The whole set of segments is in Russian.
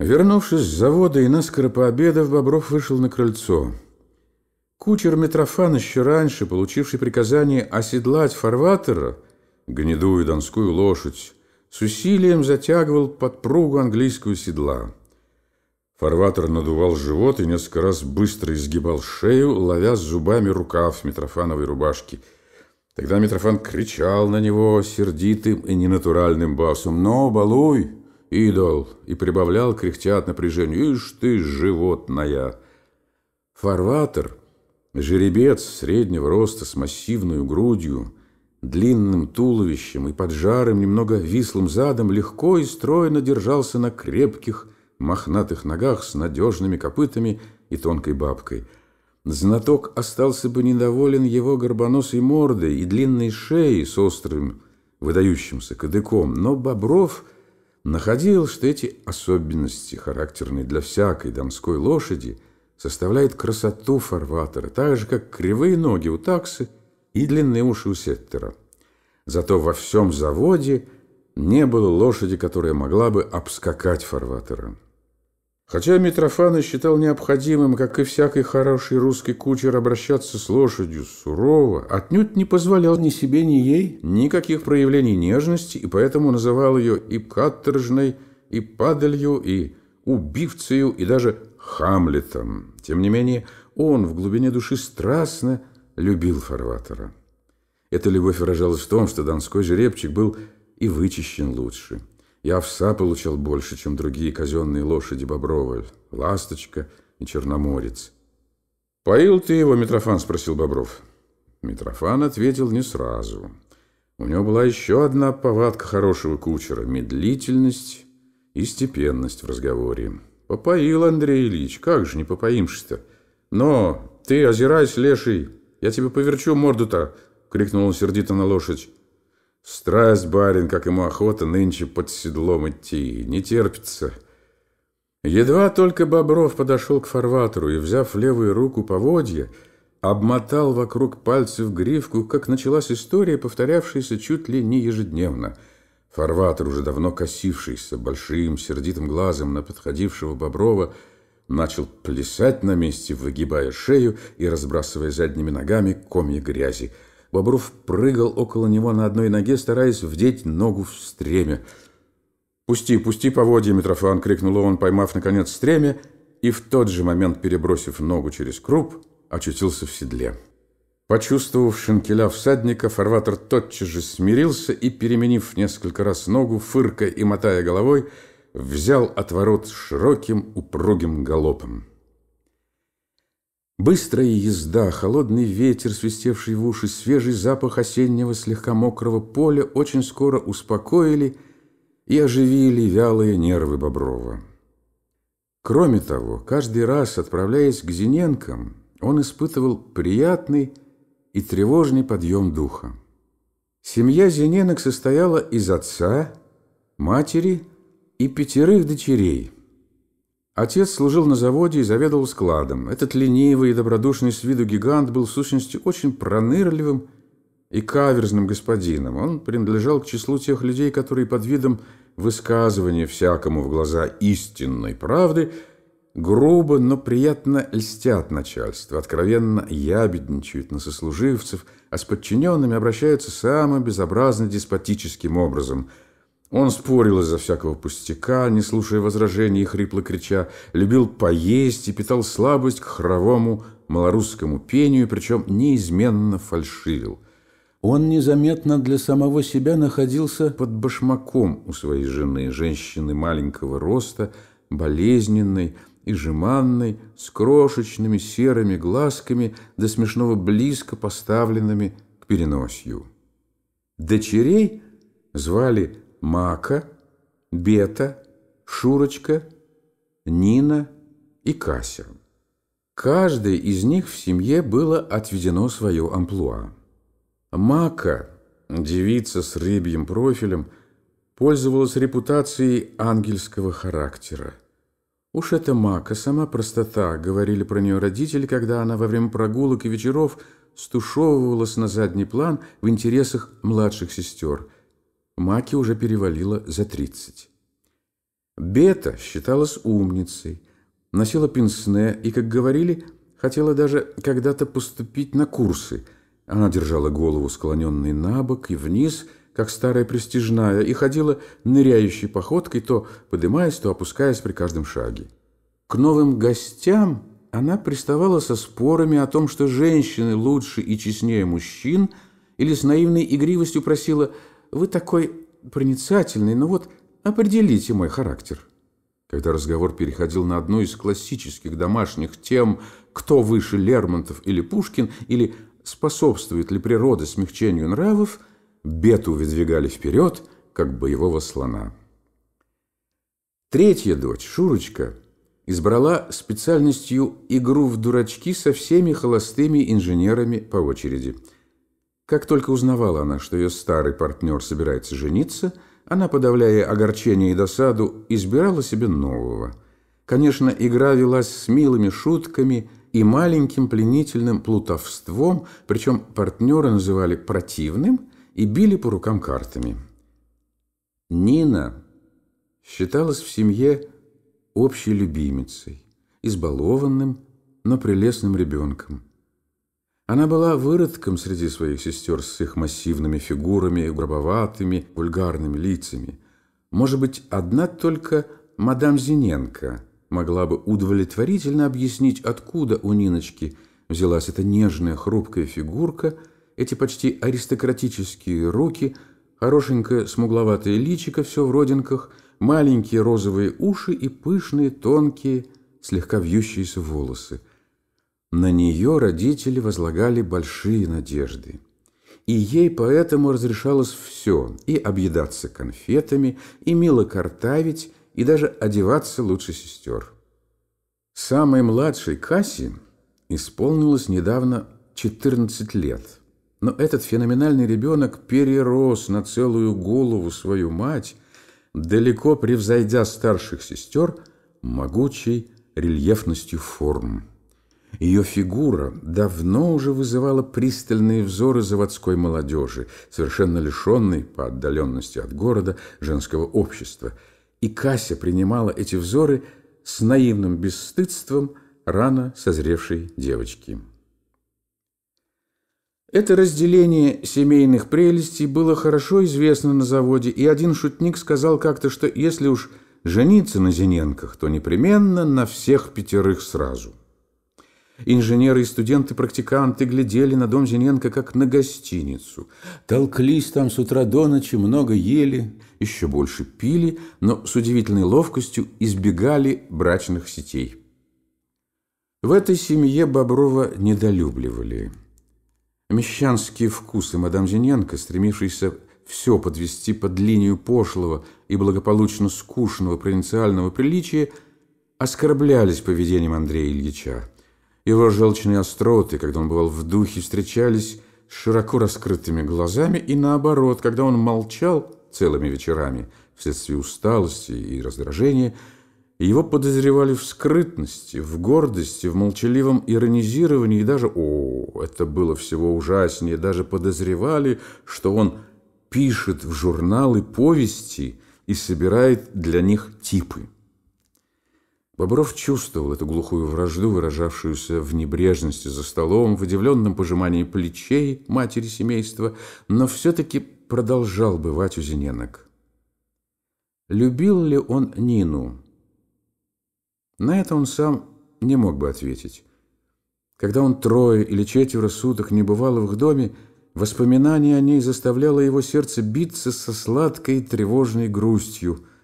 Вернувшись с завода и наскоро пообедав, Бобров вышел на крыльцо. Кучер Митрофан, еще раньше получивший приказание оседлать фарватера, гнедую донскую лошадь, с усилием затягивал подпругу английского седла. Фарватер надувал живот и несколько раз быстро изгибал шею, ловя зубами рукав Митрофановой рубашки. Тогда Митрофан кричал на него сердитым и ненатуральным басом «Но, балуй, идол!» и прибавлял, кряхтя от напряжения «Ишь ты, животная!» Фарватер, жеребец среднего роста с массивной грудью, длинным туловищем и поджарым, немного вислым задом, легко и стройно держался на крепких, мохнатых ногах с надежными копытами и тонкой бабкой. Знаток остался бы недоволен его горбоносой мордой и длинной шеей с острым, выдающимся кадыком, но Бобров находил, что эти особенности, характерные для всякой донской лошади, составляют красоту фарватера, так же, как кривые ноги у таксы и длинные уши у сеттера. Зато во всем заводе не было лошади, которая могла бы обскакать фарватера. Хотя Митрофана считал необходимым, как и всякий хороший русский кучер, обращаться с лошадью сурово, отнюдь не позволял ни себе, ни ей никаких проявлений нежности, и поэтому называл ее и каторжной, и падалью, и убивцею, и даже Хамлетом. Тем не менее, он в глубине души страстно любил фарватера. Эта любовь выражалась в том, что донской жеребчик был и вычищен лучше – и овса получал больше, чем другие казенные лошади Боброва, Ласточка и Черноморец. «Поил ты его, Митрофан?» – спросил Бобров. Митрофан ответил не сразу. У него была еще одна повадка хорошего кучера – медлительность и степенность в разговоре. «Попоил, Андрей Ильич, как же не попоимшься-то? Но ты озирайся, леший, я тебе поверчу морду-то!» – крикнул он сердито на лошадь. Страсть, барин, как ему охота нынче под седлом идти, не терпится. Едва только Бобров подошел к фарватеру и, взяв левую руку поводья, обмотал вокруг пальцев гривку, как началась история, повторявшаяся чуть ли не ежедневно. Фарватер, уже давно косившийся большим сердитым глазом на подходившего Боброва, начал плясать на месте, выгибая шею и разбрасывая задними ногами комья грязи – Бобров прыгал около него на одной ноге, стараясь вдеть ногу в стремя. «Пусти, пусти поводья, Митрофан!» — крикнул он, поймав, наконец, стремя, и в тот же момент, перебросив ногу через круп, очутился в седле. Почувствовав шинкеля всадника, фарватер тотчас же смирился и, переменив несколько раз ногу, фыркая и мотая головой, взял отворот широким упругим галопом. Быстрая езда, холодный ветер, свистевший в уши, свежий запах осеннего слегка мокрого поля очень скоро успокоили и оживили вялые нервы Боброва. Кроме того, каждый раз, отправляясь к Зиненкам, он испытывал приятный и тревожный подъем духа. Семья Зиненок состояла из отца, матери и пятерых дочерей – Отец служил на заводе и заведовал складом. Этот ленивый и добродушный с виду гигант был в сущности очень пронырливым и каверзным господином. Он принадлежал к числу тех людей, которые под видом высказывания всякому в глаза истинной правды грубо, но приятно льстят начальство, откровенно ябедничают на сослуживцев, а с подчиненными обращаются самым безобразно деспотическим образом – он спорил из-за всякого пустяка, не слушая возражений и хрипло крича, любил поесть и питал слабость к хоровому малорусскому пению, причем неизменно фальшивил. Он незаметно для самого себя находился под башмаком у своей жены, женщины маленького роста, болезненной и жеманной, с крошечными серыми глазками, до смешного близко поставленными к переносью. Дочерей звали Мака, Бета, Шурочка, Нина и Кася. Каждой из них в семье было отведено свое амплуа. Мака, девица с рыбьим профилем, пользовалась репутацией ангельского характера. Уж эта Мака, сама простота, говорили про нее родители, когда она во время прогулок и вечеров стушевывалась на задний план в интересах младших сестер – Маки уже перевалила за тридцать. Бета считалась умницей, носила пенсне и, как говорили, хотела даже когда-то поступить на курсы. Она держала голову склоненной на бок и вниз, как старая престижная, и ходила ныряющей походкой, то подымаясь, то опускаясь при каждом шаге. К новым гостям она приставала со спорами о том, что женщины лучше и честнее мужчин, или с наивной игривостью просила «Вы такой проницательный, но вот определите мой характер». Когда разговор переходил на одну из классических домашних тем «Кто выше Лермонтов или Пушкин?» или «Способствует ли природа смягчению нравов?», Бету выдвигали вперед, как боевого слона. Третья дочь, Шурочка, избрала специальностью игру в дурачки со всеми холостыми инженерами по очереди. Как только узнавала она, что ее старый партнер собирается жениться – она, подавляя огорчение и досаду, избирала себе нового. Конечно, игра велась с милыми шутками и маленьким пленительным плутовством, причем партнера называли противным и били по рукам картами. Нина считалась в семье общей любимицей, избалованным, но прелестным ребенком. Она была выродком среди своих сестер с их массивными фигурами грубоватыми, вульгарными лицами. Может быть, одна только мадам Зиненко могла бы удовлетворительно объяснить, откуда у Ниночки взялась эта нежная хрупкая фигурка, эти почти аристократические руки, хорошенькое смугловатое личико все в родинках, маленькие розовые уши и пышные, тонкие, слегка вьющиеся волосы. На нее родители возлагали большие надежды. И ей поэтому разрешалось все – и объедаться конфетами, и мило картавить, и даже одеваться лучше сестер. Самой младшей Касси исполнилось недавно 14 лет. Но этот феноменальный ребенок перерос на целую голову свою мать, далеко превзойдя старших сестер могучей рельефностью форм. Ее фигура давно уже вызывала пристальные взоры заводской молодежи, совершенно лишенной, по отдаленности от города, женского общества. И Кася принимала эти взоры с наивным бесстыдством рано созревшей девочки. Это разделение семейных прелестей было хорошо известно на заводе, и один шутник сказал как-то, что если уж жениться на Зиненках, то непременно на всех пятерых сразу. Инженеры и студенты-практиканты глядели на дом Зиненко как на гостиницу. Толклись там с утра до ночи, много ели, еще больше пили, но с удивительной ловкостью избегали брачных сетей. В этой семье Боброва недолюбливали. Мещанские вкусы мадам Зиненко, стремившиеся все подвести под линию пошлого и благополучно скучного провинциального приличия, оскорблялись поведением Андрея Ильича. Его желчные остроты, когда он бывал в духе, встречались с широко раскрытыми глазами, и наоборот, когда он молчал целыми вечерами вследствие усталости и раздражения, его подозревали в скрытности, в гордости, в молчаливом иронизировании, и даже, о, это было всего ужаснее, даже подозревали, что он пишет в журналы повести и собирает для них типы. Бобров чувствовал эту глухую вражду, выражавшуюся в небрежности за столом, в удивленном пожимании плечей матери семейства, но все-таки продолжал бывать у Зиненок. Любил ли он Нину? На это он сам не мог бы ответить. Когда он трое или четверо суток не бывал в их доме, воспоминание о ней заставляло его сердце биться со сладкой тревожной грустью –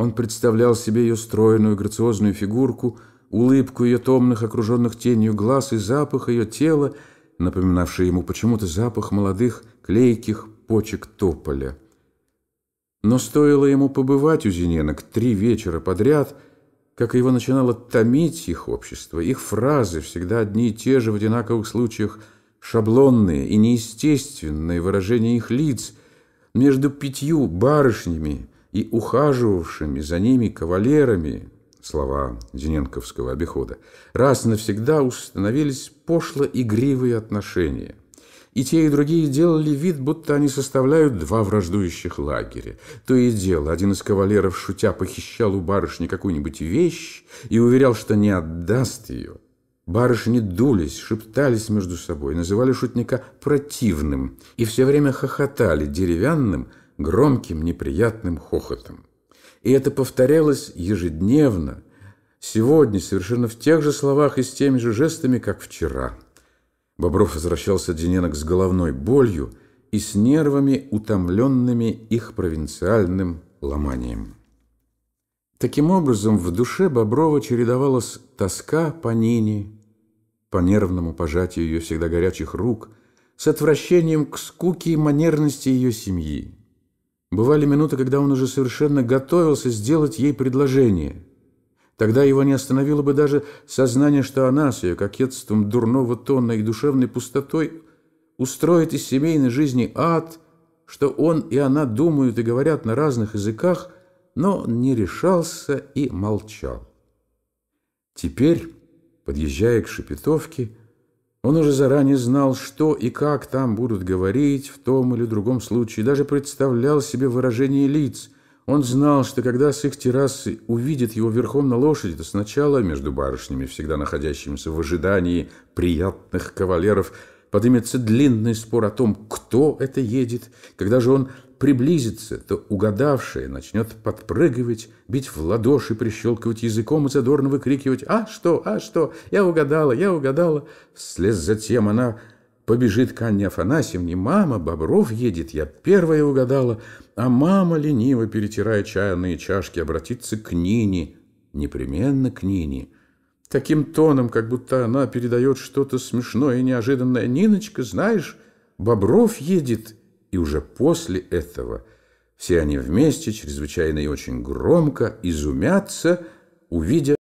он представлял себе ее стройную, грациозную фигурку, улыбку ее томных, окруженных тенью глаз и запах ее тела, напоминавший ему почему-то запах молодых клейких почек тополя. Но стоило ему побывать у Зиненок три вечера подряд, как его начинало томить их общество, их фразы, всегда одни и те же в одинаковых случаях, шаблонные и неестественные выражения их лиц, между пятью барышнями, и ухаживавшими за ними кавалерами, слова Зиненковского обихода, раз навсегда установились пошло-игривые отношения. И те, и другие делали вид, будто они составляют два враждующих лагеря. То и дело, один из кавалеров, шутя, похищал у барышни какую-нибудь вещь и уверял, что не отдаст ее. Барышни дулись, шептались между собой, называли шутника противным и все время хохотали деревянным, громким, неприятным хохотом. И это повторялось ежедневно, сегодня совершенно в тех же словах и с теми же жестами, как вчера. Бобров возвращался Дененок с головной болью и с нервами, утомленными их провинциальным ломанием. Таким образом, в душе Боброва чередовалась тоска по Нине, по нервному пожатию ее всегда горячих рук, с отвращением к скуке и манерности ее семьи. Бывали минуты, когда он уже совершенно готовился сделать ей предложение. Тогда его не остановило бы даже сознание, что она с ее кокетством дурного тона и душевной пустотой устроит из семейной жизни ад, что он и она думают и говорят на разных языках, но не решался и молчал. Теперь, подъезжая к Шепетовке, он уже заранее знал, что и как там будут говорить в том или другом случае, даже представлял себе выражение лиц. Он знал, что когда с их террасы увидит его верхом на лошади, то сначала между барышнями, всегда находящимися в ожидании приятных кавалеров, поднимется длинный спор о том, кто это едет. Когда же он приблизится, то угадавшая начнет подпрыгивать, бить в ладоши, прищелкивать языком и задорно выкрикивать «А что? А что? Я угадала! Я угадала!» Вслед затем она побежит к Анне Афанасьевне. «Мама, Бобров едет, я первая угадала!» А мама, лениво перетирая чайные чашки, обратится к Нине, непременно к Нине. Таким тоном, как будто она передает что-то смешное и неожиданное. «Ниночка, знаешь, Бобров едет!» И уже после этого все они вместе, чрезвычайно и очень громко, изумятся, увидя